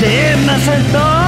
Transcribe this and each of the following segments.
Te me asaltó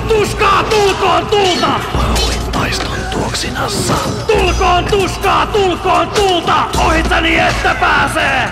Tuskaa, tulkoon tulta! Pahoin taiston tuoksinassa. Tulkoon tuskaa, tulkoon tulta! Ohitani että pääsee!